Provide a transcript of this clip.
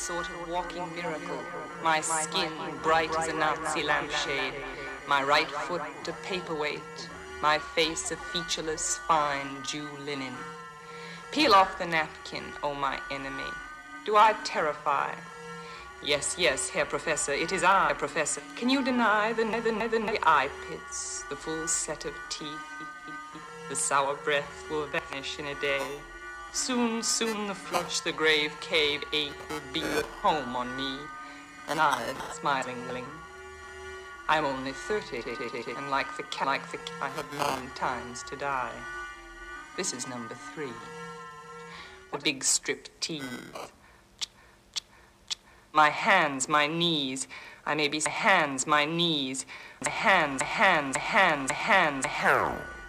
sort of walking miracle. My skin bright as a Nazi lampshade. My right foot a paperweight. My face a featureless, fine Jew linen. Peel off the napkin, O oh my enemy. Do I terrify? Yes, yes, Herr Professor, it is I, Professor. Can you deny the nether, nether, nether eye pits, the full set of teeth? The sour breath will vanish in a day. Soon, soon the flush, the grave cave ache will be home on me, and I, smiling, I'm only thirty, and like the cat, like the cat, I have nine times to die. This is number three. The big stripped teeth. My hands, my knees. I may be hands, my knees. My hands, hands, hands, hands, hands.